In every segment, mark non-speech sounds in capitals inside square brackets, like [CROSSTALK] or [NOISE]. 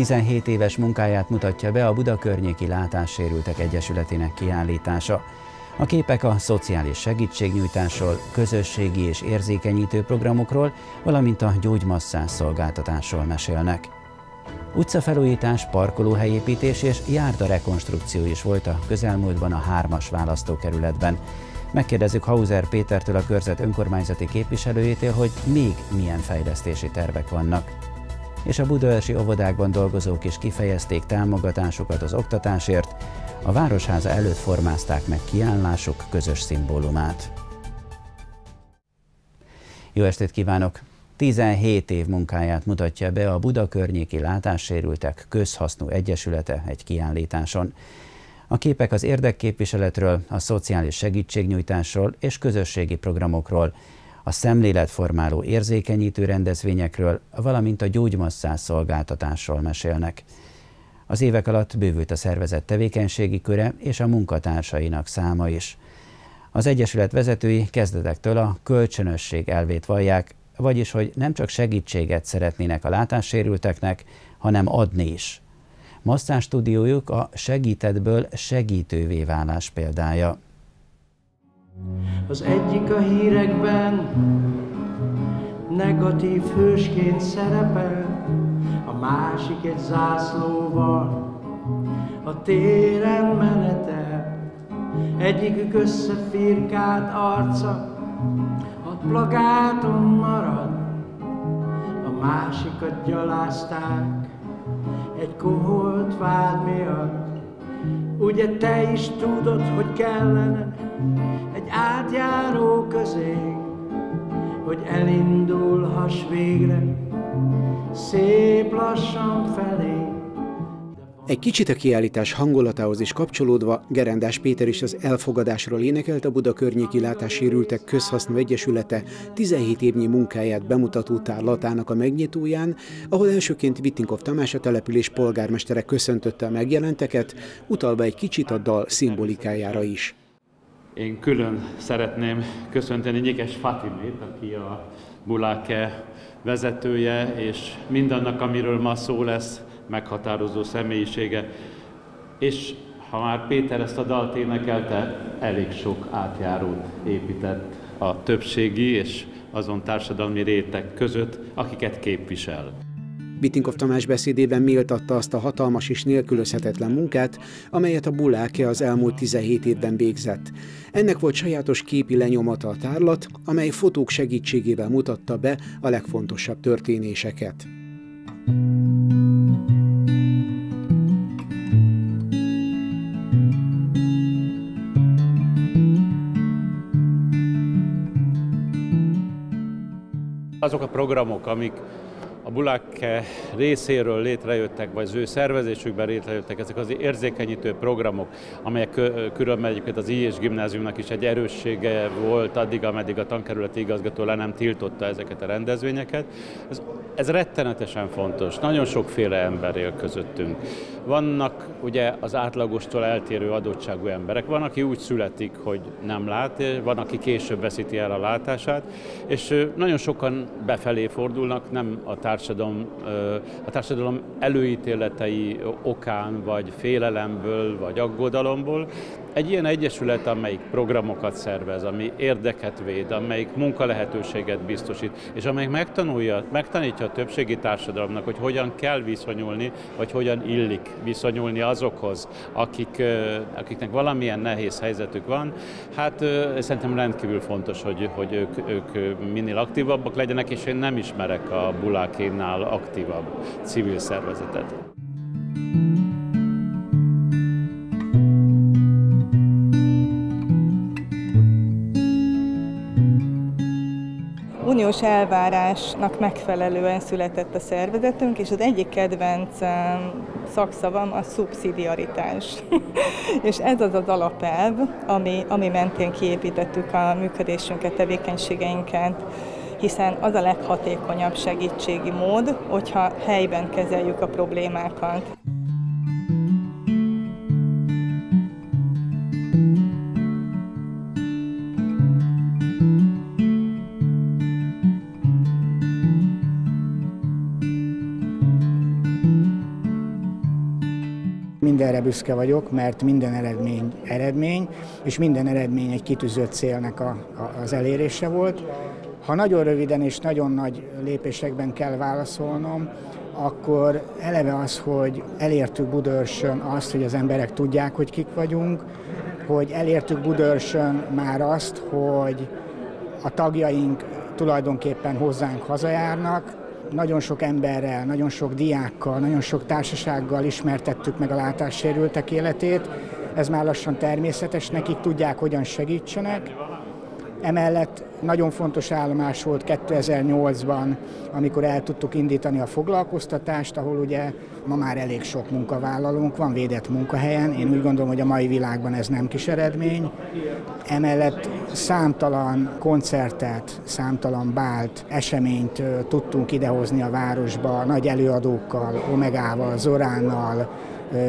17 éves munkáját mutatja be a Buda Környéki Látássérültek Egyesületének kiállítása. A képek a szociális segítségnyújtásról, közösségi és érzékenyítő programokról, valamint a gyógymasszás szolgáltatásról mesélnek. Utcafelújítás, parkolóhelyépítés és járda rekonstrukció is volt a közelmúltban a hármas választókerületben. Megkérdezzük Hauser Pétertől a körzet önkormányzati képviselőjétől, hogy még milyen fejlesztési tervek vannak. És a budaörsi óvodákban dolgozók is kifejezték támogatásukat az oktatásért, a Városháza előtt formázták meg kiállásuk közös szimbólumát. Jó estét kívánok! 17 év munkáját mutatja be a Buda környéki látássérültek közhasznú egyesülete egy kiállításon. A képek az érdekképviseletről, a szociális segítségnyújtásról és közösségi programokról, a szemléletformáló érzékenyítő rendezvényekről, valamint a gyógymasszás szolgáltatásról mesélnek. Az évek alatt bővült a szervezet tevékenységi köre és a munkatársainak száma is. Az Egyesület vezetői kezdetektől a kölcsönösség elvét vallják, vagyis hogy nem csak segítséget szeretnének a látássérülteknek, hanem adni is. Masszás stúdiójuk a segítetből segítővé válás példája. Az egyik a hírekben negatív hősként szerepel, a másik egy zászlóval a téren menetel. Egyikük összefirkált arca a plagáton marad, a másikat gyalázták egy koholt vád miatt. Ugye te is tudod, hogy kellene egy átjáró közé, hogy elindulhass végre szép lassan felé. Egy kicsit a kiállítás hangulatához is kapcsolódva, Gerendás Péter is az elfogadásról énekelt a Buda környéki látássérültek közhasznú egyesülete 17 évnyi munkáját bemutató tárlatának a megnyitóján, ahol elsőként Vittinkov Tamás a település polgármestere köszöntötte a megjelenteket, utalva egy kicsit a dal szimbolikájára is. Én külön szeretném köszönteni Nyikes Fatimét, aki a Buláke vezetője, és mindannak, amiről ma szó lesz, meghatározó személyisége. És ha már Péter ezt a dalt énekelte, elég sok átjárót épített a többségi és azon társadalmi réteg között, akiket képvisel. Bitinkov Tamás beszédében méltatta azt a hatalmas és nélkülözhetetlen munkát, amelyet a Buláke az elmúlt 17 évben végzett. Ennek volt sajátos képi lenyomata a tárlat, amely fotók segítségével mutatta be a legfontosabb történéseket. Azok a programok, amik a bulák részéről létrejöttek, vagy az ő szervezésükben létrejöttek ezek az érzékenyítő programok, amelyek különben egyébként az I és gimnáziumnak is egy erőssége volt addig, ameddig a tankerületi igazgató le nem tiltotta ezeket a rendezvényeket. Ez, ez rettenetesen fontos. Nagyon sokféle ember él közöttünk. Vannak ugye az átlagostól eltérő adottságú emberek. Van, aki úgy születik, hogy nem lát, van, aki később veszíti el a látását, és nagyon sokan befelé fordulnak, nem a társadalom, a társadalom előítéletei okán, vagy félelemből, vagy aggodalomból. Egy ilyen egyesület, amelyik programokat szervez, ami érdeket véd, amelyik munkalehetőséget biztosít, és amelyik megtanulja, megtanítja a többségi társadalomnak, hogy hogyan kell viszonyulni, vagy hogyan illik viszonyulni azokhoz, akik, akiknek valamilyen nehéz helyzetük van, hát szerintem rendkívül fontos, hogy, hogy ők, ők minél aktívabbak legyenek, és én nem ismerek a Bulákénál aktívabb civil szervezetet. uniós elvárásnak megfelelően született a szervezetünk, és az egyik kedvenc szakszavam a szubszidiaritás. [LAUGHS] és ez az az alapelv, ami, ami mentén kiépítettük a működésünket, tevékenységeinket, hiszen az a leghatékonyabb segítségi mód, hogyha helyben kezeljük a problémákat. Mindenre büszke vagyok, mert minden eredmény eredmény, és minden eredmény egy kitűzött célnak a, a, az elérése volt. Ha nagyon röviden és nagyon nagy lépésekben kell válaszolnom, akkor eleve az, hogy elértük Budörsön azt, hogy az emberek tudják, hogy kik vagyunk, hogy elértük Budörsön már azt, hogy a tagjaink tulajdonképpen hozzánk hazajárnak, nagyon sok emberrel, nagyon sok diákkal, nagyon sok társasággal ismertettük meg a látássérültek életét. Ez már lassan természetes, nekik tudják, hogyan segítsenek. Emellett nagyon fontos állomás volt 2008-ban, amikor el tudtuk indítani a foglalkoztatást, ahol ugye ma már elég sok munkavállalónk van védett munkahelyen. Én úgy gondolom, hogy a mai világban ez nem kis eredmény. Emellett számtalan koncertet, számtalan bált, eseményt tudtunk idehozni a városba, nagy előadókkal, Omegával, Zoránnal,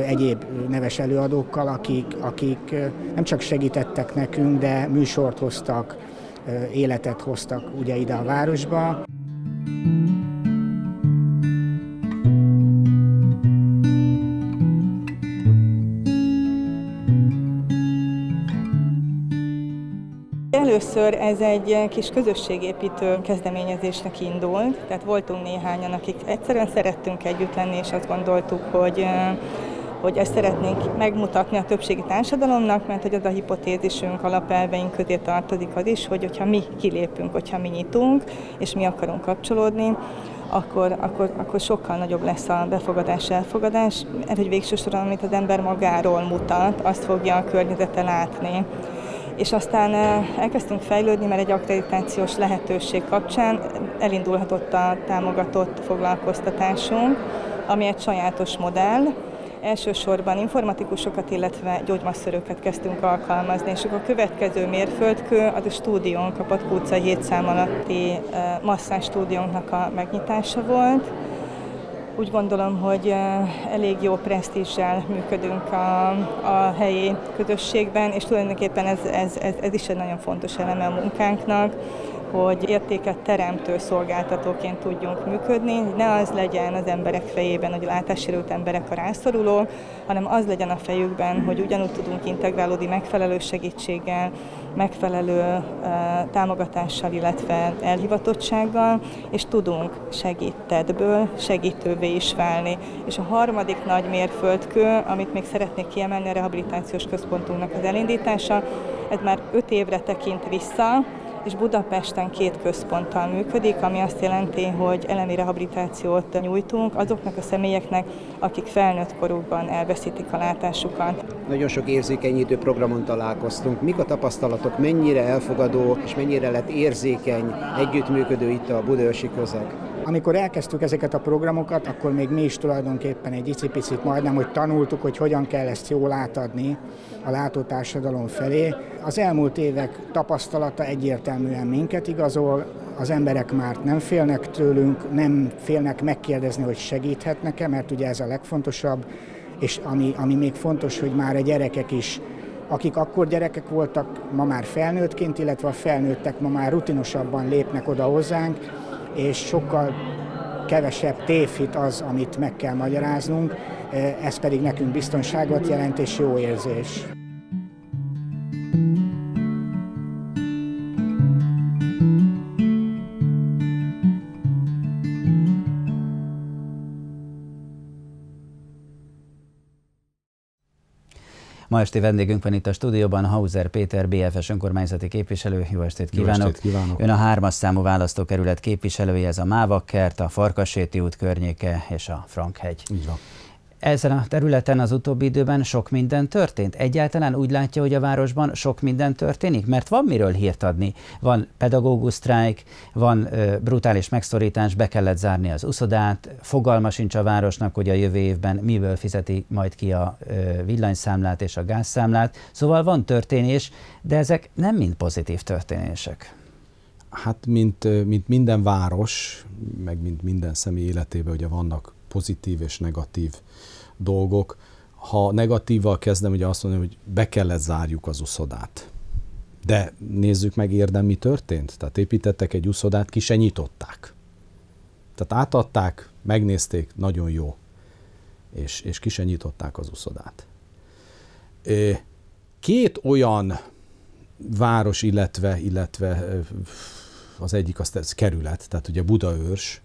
egyéb neves előadókkal, akik, akik nem csak segítettek nekünk, de műsort hoztak, életet hoztak ugye ide a városba. Először ez egy kis közösségépítő kezdeményezésnek indult, tehát voltunk néhányan, akik egyszerűen szerettünk együtt lenni, és azt gondoltuk, hogy hogy ezt szeretnénk megmutatni a többségi társadalomnak, mert hogy az a hipotézisünk alapelveink közé tartozik az is, hogy hogyha mi kilépünk, hogyha mi nyitunk, és mi akarunk kapcsolódni, akkor, akkor, akkor sokkal nagyobb lesz a befogadás, elfogadás, mert hogy végső soron, amit az ember magáról mutat, azt fogja a környezete látni. És aztán eh, elkezdtünk fejlődni, mert egy akkreditációs lehetőség kapcsán elindulhatott a támogatott foglalkoztatásunk, ami egy sajátos modell, Elsősorban informatikusokat, illetve gyógymasszöröket kezdtünk alkalmazni, és a következő mérföldkő az a stúdiónk, a Patkó 7 szám alatti masszás stúdiónknak a megnyitása volt. Úgy gondolom, hogy elég jó presztízsel működünk a, a helyi közösségben, és tulajdonképpen ez, ez, ez, ez is egy nagyon fontos eleme a munkánknak, hogy értéket teremtő szolgáltatóként tudjunk működni, ne az legyen az emberek fejében, hogy a látássérült emberek a rászorulók, hanem az legyen a fejükben, hogy ugyanúgy tudunk integrálódni megfelelő segítséggel, megfelelő uh, támogatással, illetve elhivatottsággal, és tudunk segítetből segítővé is válni. És a harmadik nagy mérföldkő, amit még szeretnék kiemelni, a rehabilitációs központunknak az elindítása, ez már öt évre tekint vissza, és Budapesten két központtal működik, ami azt jelenti, hogy elemi rehabilitációt nyújtunk azoknak a személyeknek, akik felnőtt korukban elveszítik a látásukat. Nagyon sok érzékenyítő programon találkoztunk. Mik a tapasztalatok, mennyire elfogadó és mennyire lett érzékeny, együttműködő itt a budaörsi közeg? Amikor elkezdtük ezeket a programokat, akkor még mi is tulajdonképpen egy icipicit majdnem, hogy tanultuk, hogy hogyan kell ezt jól átadni a látótársadalom felé. Az elmúlt évek tapasztalata egyértelműen minket igazol, az emberek már nem félnek tőlünk, nem félnek megkérdezni, hogy segíthetnek-e, mert ugye ez a legfontosabb, és ami, ami még fontos, hogy már a gyerekek is akik akkor gyerekek voltak, ma már felnőttként, illetve a felnőttek ma már rutinosabban lépnek oda hozzánk, és sokkal kevesebb tévhit az, amit meg kell magyaráznunk, ez pedig nekünk biztonságot jelent és jó érzés. Ma esti vendégünk van itt a stúdióban, Hauser Péter, BFS önkormányzati képviselő. Jó estét kívánok! Jó estét kívánok. Ön a hármas számú választókerület képviselője, ez a Mávakkert, a Farkaséti út környéke és a Frankhegy. Így van. Ezen a területen az utóbbi időben sok minden történt. Egyáltalán úgy látja, hogy a városban sok minden történik? Mert van miről hírt adni. Van pedagógus sztrájk, van brutális megszorítás, be kellett zárni az uszodát, fogalma sincs a városnak, hogy a jövő évben miből fizeti majd ki a villanyszámlát és a gázszámlát. Szóval van történés, de ezek nem mind pozitív történések. Hát, mint, mint minden város, meg mint minden személy életében, ugye vannak pozitív és negatív dolgok. Ha negatívval kezdem, ugye azt mondom, hogy be kellett zárjuk az uszodát. De nézzük meg érdem, mi történt. Tehát építettek egy uszodát, ki se nyitották. Tehát átadták, megnézték, nagyon jó. és, és ki se nyitották az uszodát. Két olyan város, illetve, illetve az egyik az, az kerület, tehát ugye Budaörs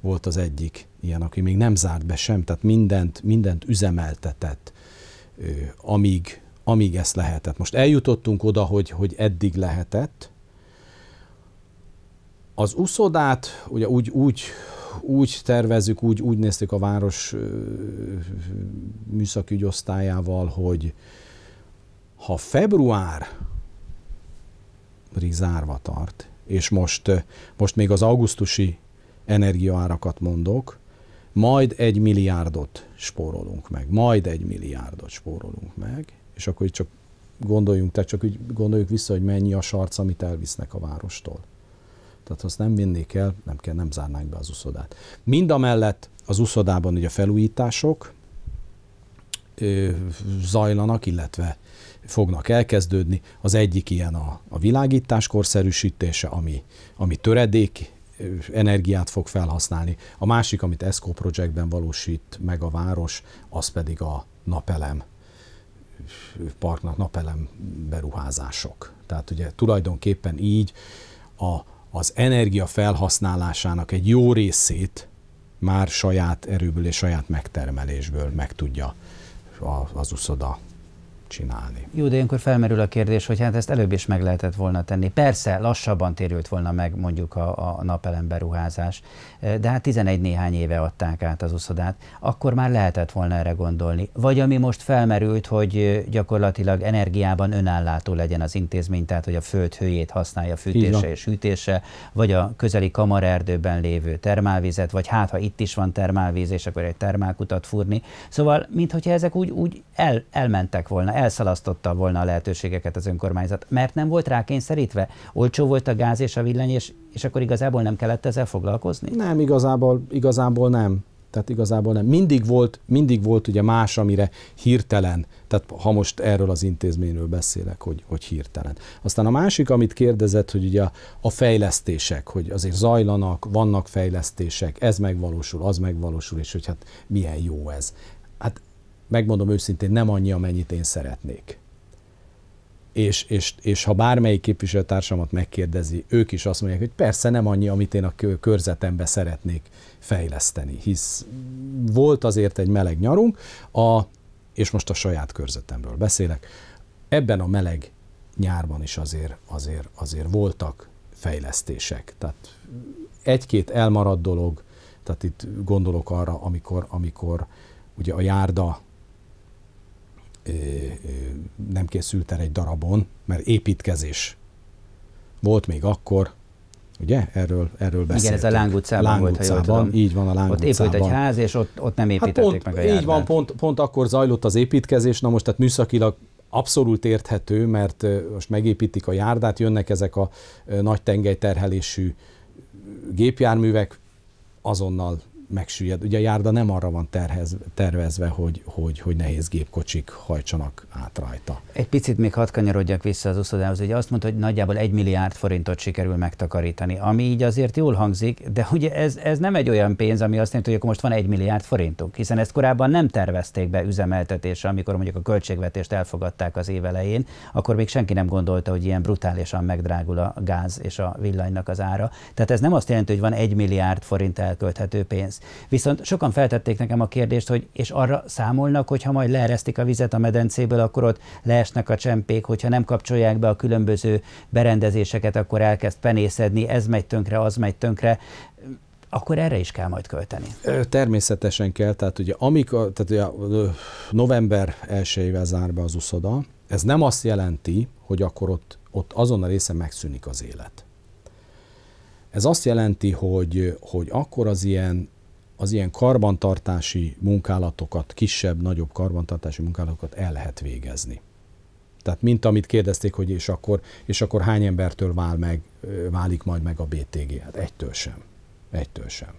volt az egyik ilyen, aki még nem zárt be sem, tehát mindent, mindent üzemeltetett, amíg, amíg ezt lehetett. Most eljutottunk oda, hogy, hogy eddig lehetett. Az uszodát ugye úgy, úgy, úgy tervezzük, úgy, úgy néztük a város műszaki osztályával, hogy ha február zárva tart, és most, most még az augusztusi energiaárakat mondok, majd egy milliárdot spórolunk meg, majd egy milliárdot spórolunk meg, és akkor csak gondoljunk, tehát csak úgy gondoljuk vissza, hogy mennyi a sarc, amit elvisznek a várostól. Tehát azt nem vinnék el, nem kell, nem zárnánk be az uszodát. Mind a mellett az uszodában ugye felújítások ö, zajlanak, illetve fognak elkezdődni. Az egyik ilyen a, a világítás korszerűsítése, ami, ami töredék energiát fog felhasználni. A másik, amit ESCO projektben valósít meg a város, az pedig a napelem parknak napelem beruházások. Tehát ugye tulajdonképpen így a, az energia felhasználásának egy jó részét már saját erőből és saját megtermelésből meg tudja az uszoda csinálni. Jó, de ilyenkor felmerül a kérdés, hogy hát ezt előbb is meg lehetett volna tenni. Persze, lassabban térült volna meg mondjuk a, a napelem beruházás, de hát 11 néhány éve adták át az uszodát, akkor már lehetett volna erre gondolni. Vagy ami most felmerült, hogy gyakorlatilag energiában önállátó legyen az intézmény, tehát hogy a föld hőjét használja fűtése és hűtése, vagy a közeli kamarerdőben lévő termálvizet, vagy hát ha itt is van termálvíz, és akkor egy termálkutat fúrni. Szóval, mintha ezek úgy, úgy el, elmentek volna, elszalasztotta volna a lehetőségeket az önkormányzat, mert nem volt rá kényszerítve? Olcsó volt a gáz és a villany, és, és akkor igazából nem kellett ezzel foglalkozni? Nem, igazából, igazából nem. Tehát igazából nem. Mindig volt, mindig volt ugye más, amire hirtelen, tehát ha most erről az intézményről beszélek, hogy, hogy hirtelen. Aztán a másik, amit kérdezett, hogy ugye a, a fejlesztések, hogy azért zajlanak, vannak fejlesztések, ez megvalósul, az megvalósul, és hogy hát milyen jó ez. Hát megmondom őszintén, nem annyi, amennyit én szeretnék. És, és, és ha bármelyik képviselőtársamat megkérdezi, ők is azt mondják, hogy persze nem annyi, amit én a körzetembe szeretnék fejleszteni, hisz volt azért egy meleg nyarunk, a, és most a saját körzetemről beszélek, ebben a meleg nyárban is azért, azért, azért voltak fejlesztések. Tehát egy-két elmaradt dolog, tehát itt gondolok arra, amikor, amikor ugye a járda nem készült el egy darabon, mert építkezés volt még akkor, ugye? Erről, erről beszéltünk. Igen, ez a Láng utcában, Láng volt, utcában, ha jól tudom. Így van a Láng Ott épült egy ház, és ott, ott nem építették hát pont, meg a járdát. Így van, pont, pont akkor zajlott az építkezés, na most tehát műszakilag abszolút érthető, mert most megépítik a járdát, jönnek ezek a nagy tengelyterhelésű gépjárművek, azonnal megsüllyed. Ugye a járda nem arra van terhez, tervezve, hogy, hogy, hogy nehéz gépkocsik hajtsanak át rajta. Egy picit még hadd kanyarodjak vissza az uszodához. Ugye azt mondta, hogy nagyjából egy milliárd forintot sikerül megtakarítani, ami így azért jól hangzik, de ugye ez, ez nem egy olyan pénz, ami azt jelenti, hogy akkor most van egy milliárd forintunk, hiszen ezt korábban nem tervezték be üzemeltetésre, amikor mondjuk a költségvetést elfogadták az év elején, akkor még senki nem gondolta, hogy ilyen brutálisan megdrágul a gáz és a villanynak az ára. Tehát ez nem azt jelenti, hogy van egy milliárd forint elkölthető pénz. Viszont sokan feltették nekem a kérdést, hogy és arra számolnak, hogy ha majd leeresztik a vizet a medencéből, akkor ott leesnek a csempék, hogyha nem kapcsolják be a különböző berendezéseket, akkor elkezd penészedni, ez megy tönkre, az megy tönkre akkor erre is kell majd költeni. Természetesen kell, tehát ugye amikor, tehát ugye november 1 zár be az uszoda, ez nem azt jelenti, hogy akkor ott, ott azon a részen megszűnik az élet. Ez azt jelenti, hogy, hogy akkor az ilyen az ilyen karbantartási munkálatokat, kisebb, nagyobb karbantartási munkálatokat el lehet végezni. Tehát mint amit kérdezték, hogy és akkor, és akkor hány embertől vál meg, válik majd meg a BTG? Hát egytől sem. Egytől sem.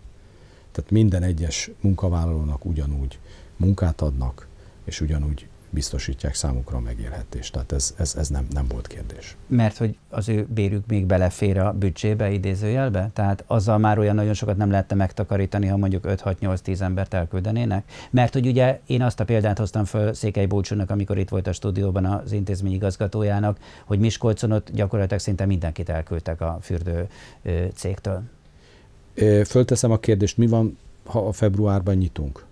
Tehát minden egyes munkavállalónak ugyanúgy munkát adnak, és ugyanúgy biztosítják számukra a megélhetést. Tehát ez, ez, ez nem, nem volt kérdés. Mert hogy az ő bérük még belefér a büdzsébe, idézőjelbe? Tehát azzal már olyan nagyon sokat nem lehetne megtakarítani, ha mondjuk 5-6-8-10 embert elküldenének? Mert hogy ugye én azt a példát hoztam föl Székely Búcsúnak, amikor itt volt a stúdióban az intézmény igazgatójának, hogy Miskolcon ott gyakorlatilag szinte mindenkit elküldtek a fürdő cégtől. Fölteszem a kérdést, mi van, ha a februárban nyitunk?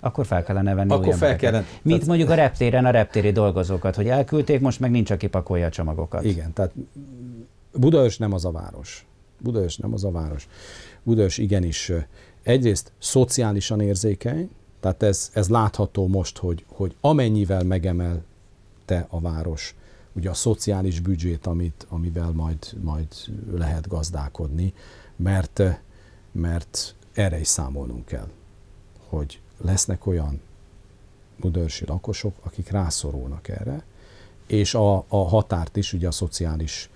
Akkor fel kellene venni Akkor fel kellene. Mint tehát... mondjuk a reptéren a reptéri dolgozókat, hogy elküldték, most meg nincs, aki pakolja a csomagokat. Igen, tehát Budaörs nem az a város. Budaörs nem az a város. Budaörs igenis egyrészt szociálisan érzékeny, tehát ez, ez látható most, hogy, hogy amennyivel megemelte a város ugye a szociális büdzsét, amit, amivel majd, majd lehet gazdálkodni, mert, mert erre is számolnunk kell, hogy lesznek olyan budaörsi lakosok, akik rászorulnak erre, és a, a határt is, ugye a szociális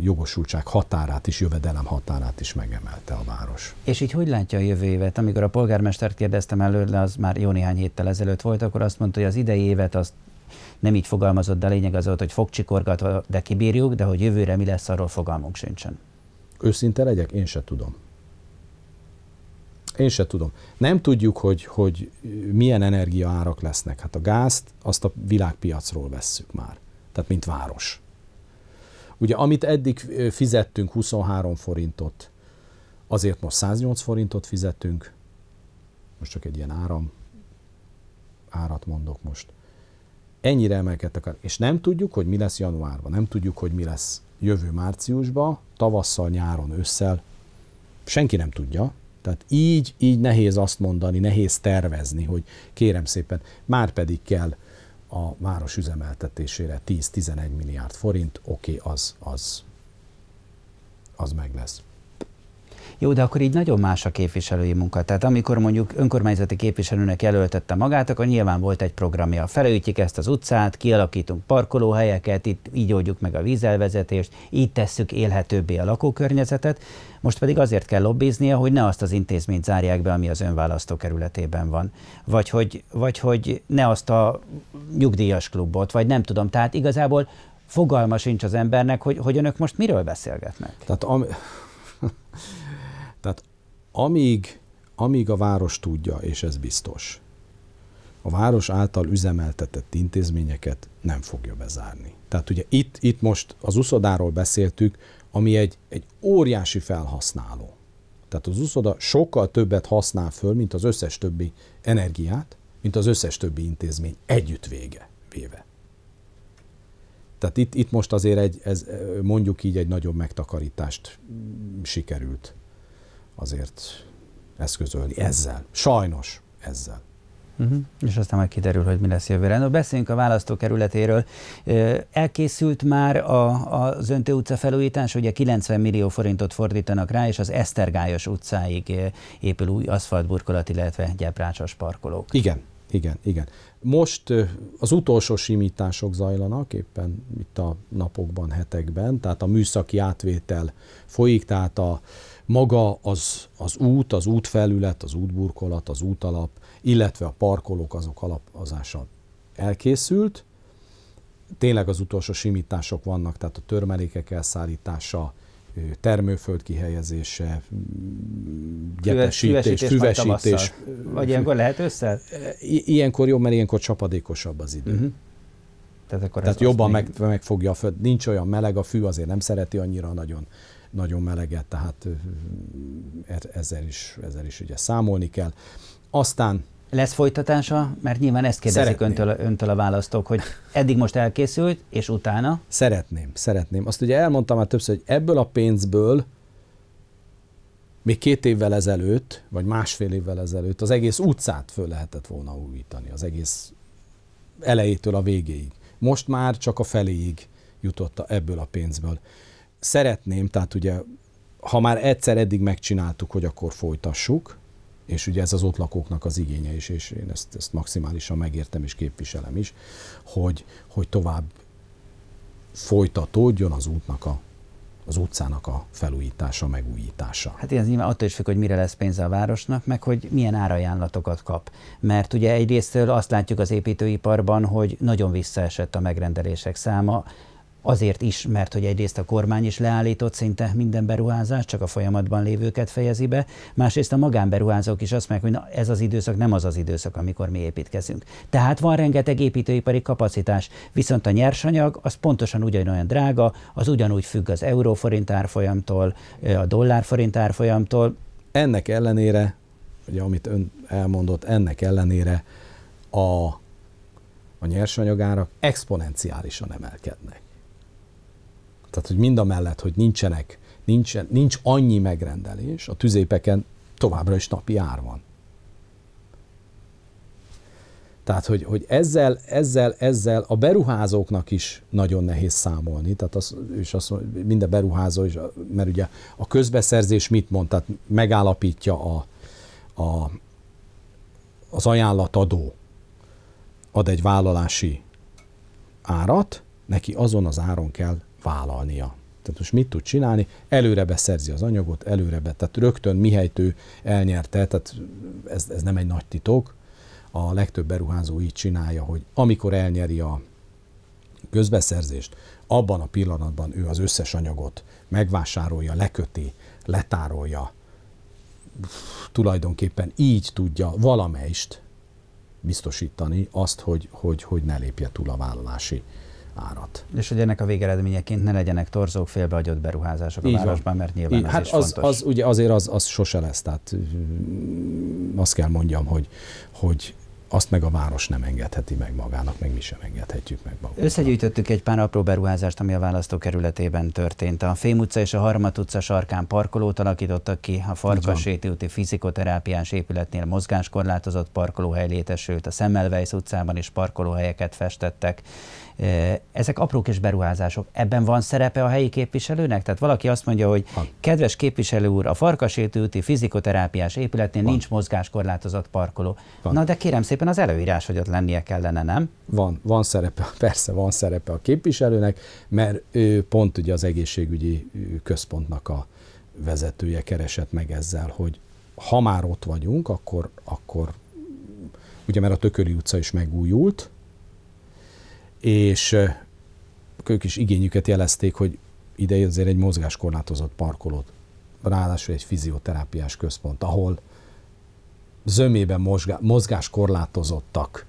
jogosultság határát is, jövedelem határát is megemelte a város. És így hogy látja a jövő évet? Amikor a polgármestert kérdeztem előle, az már jó néhány héttel ezelőtt volt, akkor azt mondta, hogy az idei évet azt nem így fogalmazott, de a lényeg az volt, hogy fogcsikorgatva, de kibírjuk, de hogy jövőre mi lesz, arról fogalmunk sincsen. Őszinte legyek, én se tudom. Én se tudom. Nem tudjuk, hogy, hogy milyen energiaárak lesznek. Hát a gázt azt a világpiacról vesszük már. Tehát mint város. Ugye amit eddig fizettünk 23 forintot, azért most 108 forintot fizetünk, most csak egy ilyen áram, árat mondok most. Ennyire emelkedtek, és nem tudjuk, hogy mi lesz januárban, nem tudjuk, hogy mi lesz jövő márciusban, tavasszal, nyáron, ősszel. Senki nem tudja, tehát így, így nehéz azt mondani, nehéz tervezni, hogy kérem szépen, már pedig kell a város üzemeltetésére 10-11 milliárd forint, oké, okay, az, az, az meg lesz. Jó, de akkor így nagyon más a képviselői munka. Tehát amikor mondjuk önkormányzati képviselőnek jelöltette magát, akkor nyilván volt egy programja. Felújítjuk ezt az utcát, kialakítunk parkolóhelyeket, itt így oldjuk meg a vízelvezetést, így tesszük élhetőbbé a lakókörnyezetet. Most pedig azért kell lobbiznia, hogy ne azt az intézményt zárják be, ami az önválasztókerületében van. Vagy hogy, vagy hogy ne azt a nyugdíjas klubot, vagy nem tudom. Tehát igazából fogalma sincs az embernek, hogy, hogy önök most miről beszélgetnek. Tehát am- Tehát amíg, amíg a város tudja, és ez biztos, a város által üzemeltetett intézményeket nem fogja bezárni. Tehát ugye itt, itt most az uszodáról beszéltük, ami egy, egy óriási felhasználó. Tehát az uszoda sokkal többet használ föl, mint az összes többi energiát, mint az összes többi intézmény együtt vége, véve. Tehát itt, itt most azért egy, ez, mondjuk így egy nagyobb megtakarítást sikerült azért eszközölni ezzel. Sajnos ezzel. Uh-huh. És aztán majd kiderül, hogy mi lesz jövőre. No, beszéljünk a választókerületéről. Elkészült már a, az Öntő utca felújítás, ugye 90 millió forintot fordítanak rá, és az Esztergályos utcáig épül új aszfaltburkolat, illetve gyeprácsos parkolók. Igen, igen, igen. Most az utolsó simítások zajlanak éppen itt a napokban, hetekben, tehát a műszaki átvétel folyik, tehát a maga az, az út, az útfelület, az útburkolat, az útalap, illetve a parkolók azok alapozása elkészült. Tényleg az utolsó simítások vannak, tehát a törmelékek elszállítása, termőföld kihelyezése, gyepesítés, füvesítés. Vagy ilyenkor lehet össze? Ilyenkor jobb, mert ilyenkor csapadékosabb az idő. Uh-huh. Tehát, akkor Tehát jobban meg, megfogja a föld. Nincs olyan meleg, a fű azért nem szereti annyira nagyon nagyon meleget, tehát e-, ezzel is, ezzel is ugye számolni kell. Aztán lesz folytatása? Mert nyilván ezt kérdezik öntől, öntől a választók, hogy eddig most elkészült, és utána? Szeretném, szeretném. Azt ugye elmondtam már többször, hogy ebből a pénzből még két évvel ezelőtt, vagy másfél évvel ezelőtt az egész utcát föl lehetett volna újítani, az egész elejétől a végéig. Most már csak a feléig jutott ebből a pénzből szeretném, tehát ugye, ha már egyszer eddig megcsináltuk, hogy akkor folytassuk, és ugye ez az ott lakóknak az igénye is, és én ezt, ezt maximálisan megértem és képviselem is, hogy, hogy tovább folytatódjon az útnak a, az utcának a felújítása, megújítása. Hát ez nyilván attól is függ, hogy mire lesz pénze a városnak, meg hogy milyen árajánlatokat kap. Mert ugye egyrésztől azt látjuk az építőiparban, hogy nagyon visszaesett a megrendelések száma, Azért is, mert hogy egyrészt a kormány is leállított szinte minden beruházást, csak a folyamatban lévőket fejezi be, másrészt a magánberuházók is azt mondják, hogy na, ez az időszak nem az az időszak, amikor mi építkezünk. Tehát van rengeteg építőipari kapacitás, viszont a nyersanyag az pontosan ugyanolyan drága, az ugyanúgy függ az euróforint árfolyamtól, a dollárforint árfolyamtól. Ennek ellenére, ugye amit ön elmondott, ennek ellenére a, a nyersanyagárak exponenciálisan emelkednek. Tehát, hogy mind a mellett, hogy nincsenek, nincsen, nincs annyi megrendelés, a tüzépeken továbbra is napi ár van. Tehát, hogy, hogy ezzel, ezzel, ezzel a beruházóknak is nagyon nehéz számolni, tehát az, és azt minden beruházó is, mert ugye a közbeszerzés mit mond, tehát megállapítja a, a, az ajánlatadó, ad egy vállalási árat, neki azon az áron kell vállalnia. Tehát most mit tud csinálni? Előre beszerzi az anyagot, előre be, tehát rögtön mihelyt ő elnyerte, tehát ez, ez nem egy nagy titok. A legtöbb beruházó így csinálja, hogy amikor elnyeri a közbeszerzést, abban a pillanatban ő az összes anyagot megvásárolja, leköti, letárolja, tulajdonképpen így tudja valamelyest biztosítani azt, hogy, hogy, hogy ne lépje túl a vállalási árat. És hogy ennek a végeredményeként ne legyenek torzók, félbeagyott beruházások Így a városban, mert nyilván Így, ez hát is az, fontos. Az, ugye azért az, az sose lesz, tehát azt kell mondjam, hogy, hogy azt meg a város nem engedheti meg magának, meg mi sem engedhetjük meg magunknak. Összegyűjtöttük egy pár apró beruházást, ami a választókerületében történt. A Fém utca és a Harmat utca sarkán parkolót alakítottak ki, a Farkaséti úti fizikoterápiás épületnél mozgáskorlátozott parkolóhely létesült, a Szemmelweis utcában is parkolóhelyeket festettek, ezek apró kis beruházások. Ebben van szerepe a helyi képviselőnek? Tehát valaki azt mondja, hogy van. kedves képviselő úr, a Farkasértő úti fizikoterápiás épületnél van. nincs mozgáskorlátozott parkoló. Van. Na de kérem szépen az előírás, hogy ott lennie kellene, nem? Van, van szerepe, [LAUGHS] persze van szerepe a képviselőnek, mert ő pont ugye az egészségügyi központnak a vezetője keresett meg ezzel, hogy ha már ott vagyunk, akkor, akkor ugye mert a Tököli utca is megújult, és ők is igényüket jelezték, hogy ide azért egy mozgáskorlátozott parkolót, ráadásul egy fizioterápiás központ, ahol zömében mozgáskorlátozottak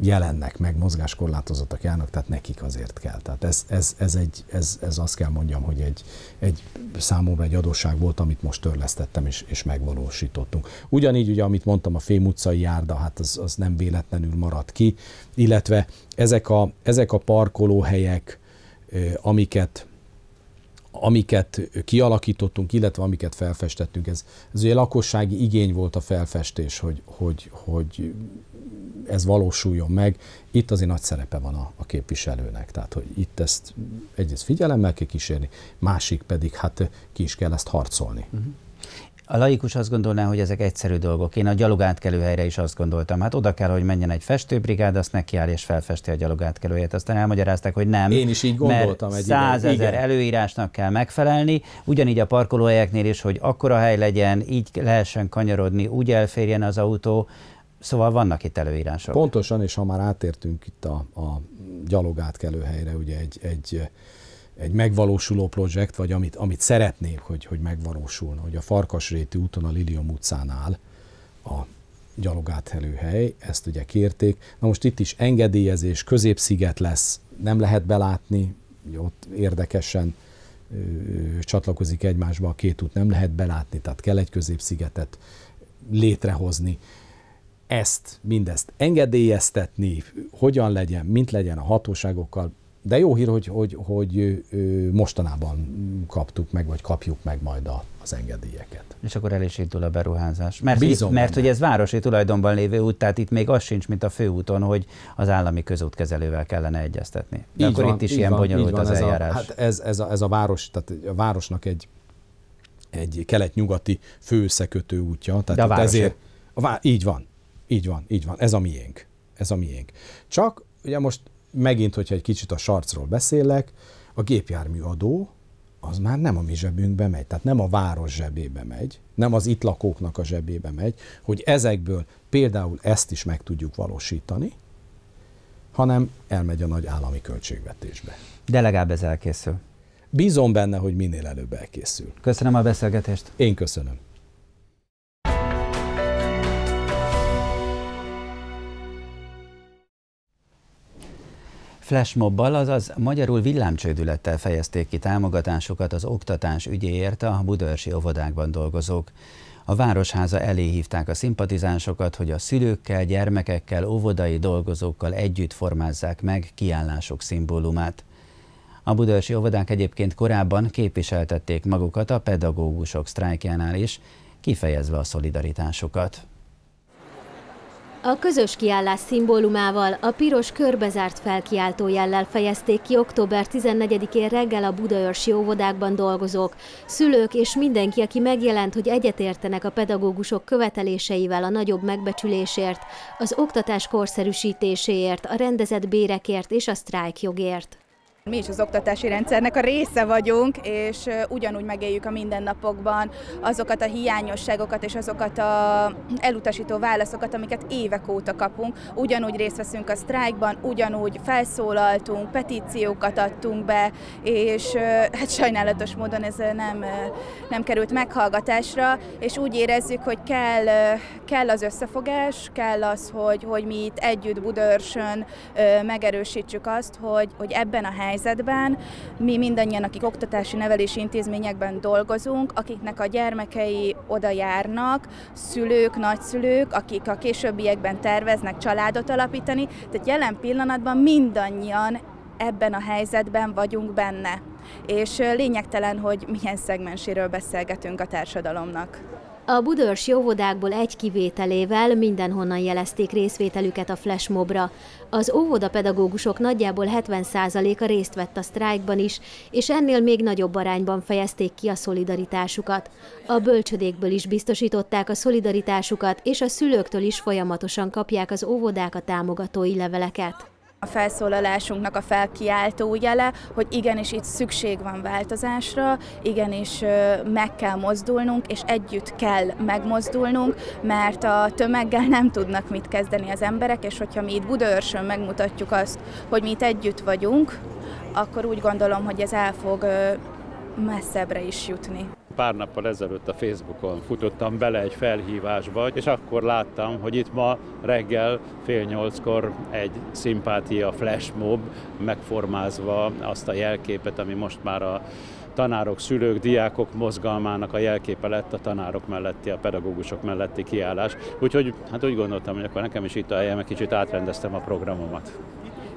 jelennek meg, mozgáskorlátozottak járnak, tehát nekik azért kell. Tehát ez, ez, ez, egy, ez, ez azt kell mondjam, hogy egy, egy számomra egy adósság volt, amit most törlesztettem és, és megvalósítottunk. Ugyanígy, ugye, amit mondtam, a Fém utcai járda, hát az, az nem véletlenül maradt ki, illetve ezek a, ezek a parkolóhelyek, amiket amiket kialakítottunk, illetve amiket felfestettünk, ez, ez ugye lakossági igény volt a felfestés, hogy, hogy, hogy ez valósuljon meg. Itt azért nagy szerepe van a, a képviselőnek, tehát hogy itt ezt egyrészt figyelemmel kell kísérni, másik pedig hát ki is kell ezt harcolni. Uh-huh. A laikus azt gondolná, hogy ezek egyszerű dolgok. Én a gyalogátkelőhelyre is azt gondoltam. Hát oda kell, hogy menjen egy festőbrigád, azt nekiáll és felfesti a gyalogátkelőhelyet. Aztán elmagyarázták, hogy nem. Én is így gondoltam. Mert egy százezer előírásnak kell megfelelni. Ugyanígy a parkolóhelyeknél is, hogy akkora hely legyen, így lehessen kanyarodni, úgy elférjen az autó. Szóval vannak itt előírások. Pontosan, és ha már átértünk itt a, a gyalogátkelőhelyre, ugye egy, egy egy megvalósuló projekt, vagy amit, amit szeretnék, hogy, hogy megvalósulna, hogy a Farkasréti úton a Lilium utcánál a gyalogáthelőhely, ezt ugye kérték. Na most itt is engedélyezés, középsziget lesz, nem lehet belátni, ott érdekesen ö, csatlakozik egymásba a két út, nem lehet belátni, tehát kell egy középszigetet létrehozni. Ezt, mindezt engedélyeztetni, hogyan legyen, mint legyen a hatóságokkal, de jó hír, hogy, hogy, hogy mostanában kaptuk meg, vagy kapjuk meg majd a, az engedélyeket. És akkor el is indul a beruházás. Mert, Bízom mert hogy ez városi tulajdonban lévő út, tehát itt még az sincs, mint a főúton, hogy az állami közútkezelővel kellene egyeztetni. De így akkor van, itt is ilyen van, bonyolult van, az ez eljárás. A, hát ez, ez, a, ez a város, tehát a városnak egy, egy kelet-nyugati főszekötő útja. Tehát De a ezért, a vá, így van, így van, így van, ez a miénk. Ez a miénk. Csak ugye most megint, hogyha egy kicsit a sarcról beszélek, a gépjármű adó az már nem a mi zsebünkbe megy, tehát nem a város zsebébe megy, nem az itt lakóknak a zsebébe megy, hogy ezekből például ezt is meg tudjuk valósítani, hanem elmegy a nagy állami költségvetésbe. De legalább ez elkészül. Bízom benne, hogy minél előbb elkészül. Köszönöm a beszélgetést. Én köszönöm. Flashmobbal, azaz magyarul villámcsődülettel fejezték ki támogatásukat az oktatás ügyéért a budaörsi óvodákban dolgozók. A Városháza elé hívták a szimpatizánsokat, hogy a szülőkkel, gyermekekkel, óvodai dolgozókkal együtt formázzák meg kiállások szimbólumát. A budaörsi óvodák egyébként korábban képviseltették magukat a pedagógusok sztrájkjánál is, kifejezve a szolidaritásukat. A közös kiállás szimbólumával, a piros körbezárt felkiáltó jellel fejezték ki október 14-én reggel a budaörsi óvodákban dolgozók, szülők és mindenki, aki megjelent, hogy egyetértenek a pedagógusok követeléseivel a nagyobb megbecsülésért, az oktatás korszerűsítéséért, a rendezett bérekért és a sztrájkjogért. Mi is az oktatási rendszernek a része vagyunk, és ugyanúgy megéljük a mindennapokban azokat a hiányosságokat és azokat a elutasító válaszokat, amiket évek óta kapunk. Ugyanúgy részt veszünk a sztrájkban, ugyanúgy felszólaltunk, petíciókat adtunk be, és hát sajnálatos módon ez nem, nem került meghallgatásra, és úgy érezzük, hogy kell, kell az összefogás, kell az, hogy, hogy mi itt együtt Budörsön megerősítsük azt, hogy, hogy ebben a helyzetben helyzetben. Mi mindannyian, akik oktatási nevelési intézményekben dolgozunk, akiknek a gyermekei oda járnak, szülők, nagyszülők, akik a későbbiekben terveznek családot alapítani, tehát jelen pillanatban mindannyian ebben a helyzetben vagyunk benne. És lényegtelen, hogy milyen szegmenséről beszélgetünk a társadalomnak. A budörsi óvodákból egy kivételével mindenhonnan jelezték részvételüket a flashmobra. Az óvodapedagógusok nagyjából 70%-a részt vett a sztrájkban is, és ennél még nagyobb arányban fejezték ki a szolidaritásukat. A bölcsödékből is biztosították a szolidaritásukat, és a szülőktől is folyamatosan kapják az óvodák a támogatói leveleket a felszólalásunknak a felkiáltó jele, hogy igenis itt szükség van változásra, igenis meg kell mozdulnunk, és együtt kell megmozdulnunk, mert a tömeggel nem tudnak mit kezdeni az emberek, és hogyha mi itt Budaörsön megmutatjuk azt, hogy mi itt együtt vagyunk, akkor úgy gondolom, hogy ez el fog messzebbre is jutni pár nappal ezelőtt a Facebookon futottam bele egy felhívásba, és akkor láttam, hogy itt ma reggel fél nyolckor egy szimpátia flashmob megformázva azt a jelképet, ami most már a tanárok, szülők, diákok mozgalmának a jelképe lett a tanárok melletti, a pedagógusok melletti kiállás. Úgyhogy hát úgy gondoltam, hogy akkor nekem is itt a helyem, egy kicsit átrendeztem a programomat.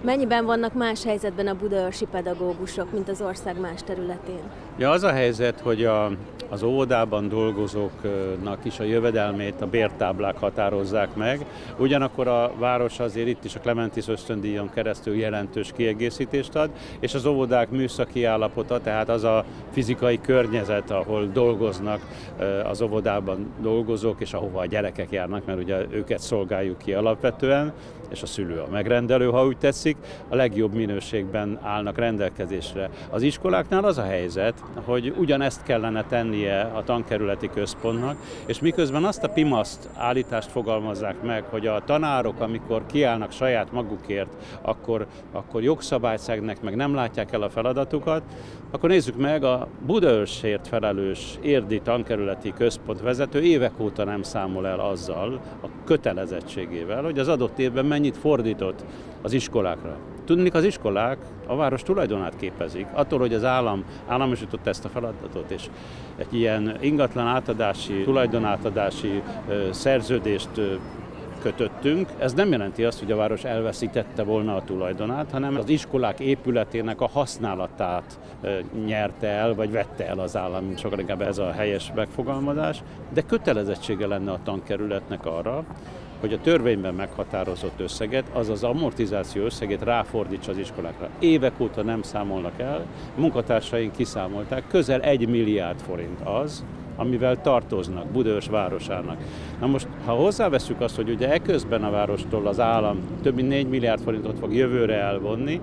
Mennyiben vannak más helyzetben a budaörsi pedagógusok, mint az ország más területén? Ja, az a helyzet, hogy a, az óvodában dolgozóknak is a jövedelmét a bértáblák határozzák meg, ugyanakkor a város azért itt is a Clementis ösztöndíjon keresztül jelentős kiegészítést ad, és az óvodák műszaki állapota, tehát az a fizikai környezet, ahol dolgoznak az óvodában dolgozók, és ahova a gyerekek járnak, mert ugye őket szolgáljuk ki alapvetően, és a szülő a megrendelő, ha úgy tetszik, a legjobb minőségben állnak rendelkezésre. Az iskoláknál az a helyzet, hogy ugyanezt kellene tennie a tankerületi központnak, és miközben azt a pimaszt állítást fogalmazzák meg, hogy a tanárok, amikor kiállnak saját magukért, akkor, akkor jogszabályt szegnek, meg nem látják el a feladatukat, akkor nézzük meg, a Budaörsért felelős érdi tankerületi központ vezető évek óta nem számol el azzal, a kötelezettségével, hogy az adott évben mennyit fordított az iskolákra. Tudnék, az iskolák a város tulajdonát képezik. Attól, hogy az állam államosított ezt a feladatot, és egy ilyen ingatlan átadási, tulajdonátadási szerződést kötöttünk. Ez nem jelenti azt, hogy a város elveszítette volna a tulajdonát, hanem az iskolák épületének a használatát nyerte el, vagy vette el az állam, sokkal inkább ez a helyes megfogalmazás, de kötelezettsége lenne a tankerületnek arra, hogy a törvényben meghatározott összeget, azaz amortizáció összegét ráfordítsa az iskolákra. Évek óta nem számolnak el, munkatársaink kiszámolták, közel egy milliárd forint az, amivel tartoznak Budaörs városának. Na most, ha hozzáveszünk azt, hogy ugye eközben a várostól az állam több mint 4 milliárd forintot fog jövőre elvonni,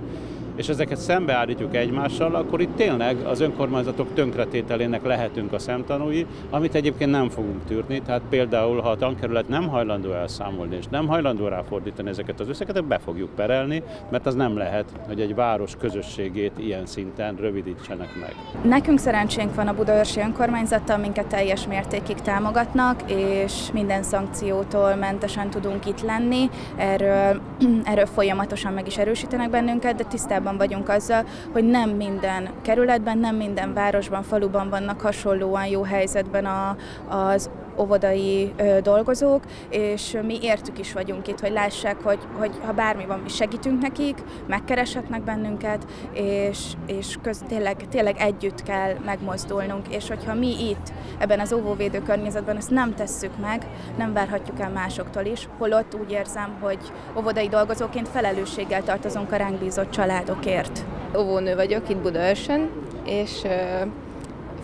és ezeket szembeállítjuk egymással, akkor itt tényleg az önkormányzatok tönkretételének lehetünk a szemtanúi, amit egyébként nem fogunk tűrni. Tehát például, ha a tankerület nem hajlandó elszámolni, és nem hajlandó ráfordítani ezeket az összeget, be fogjuk perelni, mert az nem lehet, hogy egy város közösségét ilyen szinten rövidítsenek meg. Nekünk szerencsénk van a Budaörsi önkormányzattal, minket teljes mértékig támogatnak, és minden szankciótól mentesen tudunk itt lenni. Erről, [CLEARS THROAT] erről folyamatosan meg is erősítenek bennünket, de tisztában vagyunk azzal, hogy nem minden kerületben, nem minden városban, faluban vannak hasonlóan jó helyzetben a, az óvodai dolgozók, és mi értük is vagyunk itt, hogy lássák, hogy, hogy ha bármi van, mi segítünk nekik, megkereshetnek bennünket, és, és köz, tényleg, tényleg együtt kell megmozdulnunk, és hogyha mi itt, ebben az óvóvédő környezetben ezt nem tesszük meg, nem várhatjuk el másoktól is, holott úgy érzem, hogy óvodai dolgozóként felelősséggel tartozunk a ránk bízott családokért. Óvónő vagyok itt Budaörsön, és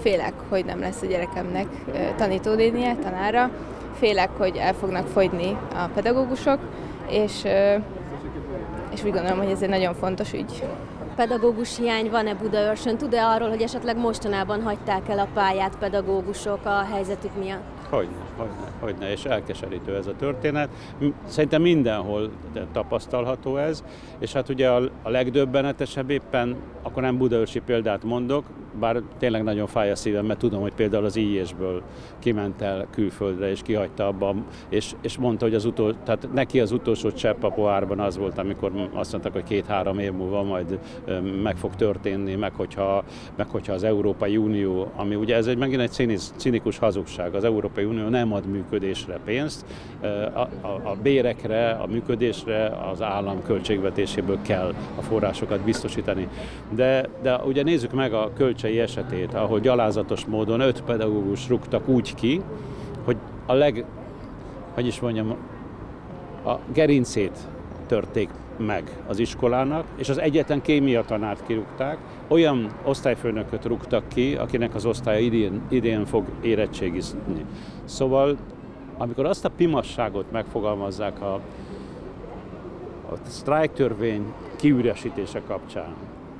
félek, hogy nem lesz a gyerekemnek tanítódénie, tanára, félek, hogy el fognak fogyni a pedagógusok, és, és úgy gondolom, hogy ez egy nagyon fontos ügy. Pedagógus hiány van-e Budaörsön? Tud-e arról, hogy esetleg mostanában hagyták el a pályát pedagógusok a helyzetük miatt? Hogyne, hogyne, hogyne, és elkeserítő ez a történet. Szerintem mindenhol tapasztalható ez, és hát ugye a, a legdöbbenetesebb éppen, akkor nem budaörsi példát mondok, bár tényleg nagyon fáj a szívem, mert tudom, hogy például az íjésből kiment el külföldre, és kihagyta abban, és, és mondta, hogy az utol, tehát neki az utolsó csepp a pohárban az volt, amikor azt mondták, hogy két-három év múlva majd meg fog történni, meg hogyha, meg hogyha az Európai Unió, ami ugye ez egy megint egy cinikus hazugság, az Európai Unió nem ad működésre pénzt, a, a, a bérekre, a működésre az állam költségvetéséből kell a forrásokat biztosítani. De, de ugye nézzük meg a kölcsei esetét, ahol gyalázatos módon öt pedagógus rúgtak úgy ki, hogy a leg, hogy is mondjam, a gerincét törték meg az iskolának, és az egyetlen kémia tanárt kirúgták, olyan osztályfőnököt rúgtak ki, akinek az osztálya idén, idén fog érettségizni. Szóval, amikor azt a pimasságot megfogalmazzák a, a sztrájk törvény kiüresítése kapcsán,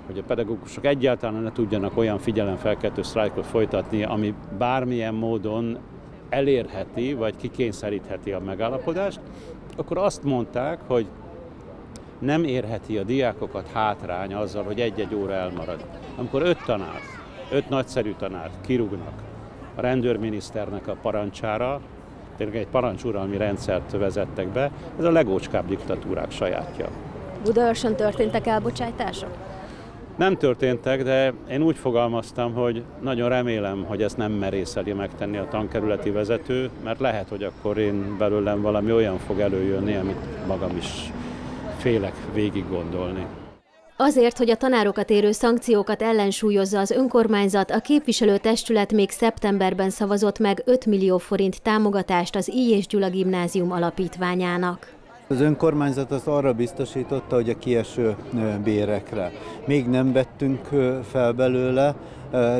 hogy a pedagógusok egyáltalán ne tudjanak olyan figyelemfelkeltő sztrájkot folytatni, ami bármilyen módon elérheti, vagy kikényszerítheti a megállapodást, akkor azt mondták, hogy nem érheti a diákokat hátrány azzal, hogy egy-egy óra elmarad. Amikor öt tanár, öt nagyszerű tanárt kirúgnak a rendőrminiszternek a parancsára, tényleg egy parancsuralmi rendszert vezettek be, ez a legócskább diktatúrák sajátja. Budaörsön történtek elbocsátások? Nem történtek, de én úgy fogalmaztam, hogy nagyon remélem, hogy ezt nem merészeli megtenni a tankerületi vezető, mert lehet, hogy akkor én belőlem valami olyan fog előjönni, amit magam is félek végig gondolni. Azért, hogy a tanárokat érő szankciókat ellensúlyozza az önkormányzat, a képviselőtestület még szeptemberben szavazott meg 5 millió forint támogatást az I. és Gyula gimnázium alapítványának. Az önkormányzat az arra biztosította, hogy a kieső bérekre. Még nem vettünk fel belőle,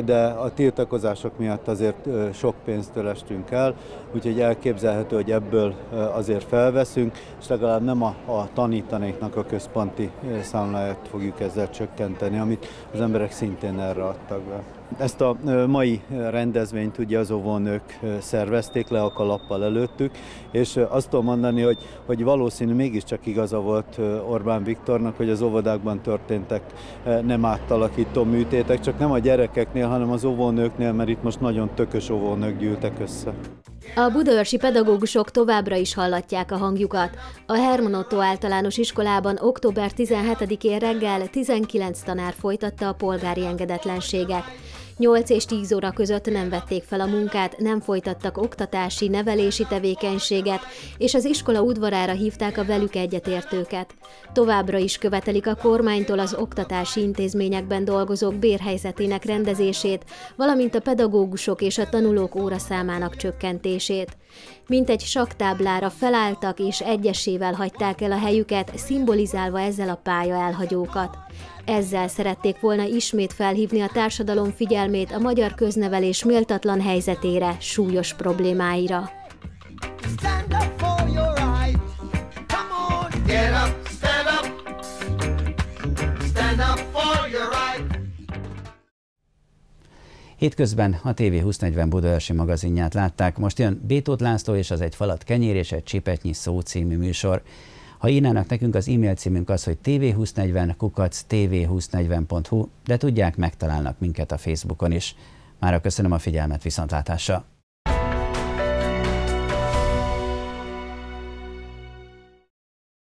de a tiltakozások miatt azért sok pénztől estünk el, úgyhogy elképzelhető, hogy ebből azért felveszünk, és legalább nem a, a tanítanéknak a központi számláját fogjuk ezzel csökkenteni, amit az emberek szintén erre adtak be. Ezt a mai rendezvényt ugye az óvónők szervezték le a kalappal előttük, és azt tudom mondani, hogy, hogy valószínű mégiscsak igaza volt Orbán Viktornak, hogy az óvodákban történtek nem áttalakító műtétek, csak nem a gyerekeknél, hanem az óvónőknél, mert itt most nagyon tökös óvónők gyűltek össze. A budaörsi pedagógusok továbbra is hallatják a hangjukat. A Herman Otto általános iskolában október 17-én reggel 19 tanár folytatta a polgári engedetlenséget. 8 és 10 óra között nem vették fel a munkát, nem folytattak oktatási, nevelési tevékenységet, és az iskola udvarára hívták a velük egyetértőket. Továbbra is követelik a kormánytól az oktatási intézményekben dolgozók bérhelyzetének rendezését, valamint a pedagógusok és a tanulók óraszámának csökkentését. Mint egy saktáblára felálltak és egyesével hagyták el a helyüket, szimbolizálva ezzel a pálya elhagyókat. Ezzel szerették volna ismét felhívni a társadalom figyelmét a magyar köznevelés méltatlan helyzetére, súlyos problémáira. Stand up for your right. Come on. Get up, Hétközben a TV 2040 Budaörsi magazinját látták, most jön Bétót László és az Egy falat kenyér és egy csipetnyi szó című műsor. Ha írnának nekünk, az e-mail címünk az, hogy tv2040 kukac tv2040.hu, de tudják, megtalálnak minket a Facebookon is. Mára köszönöm a figyelmet, viszontlátásra!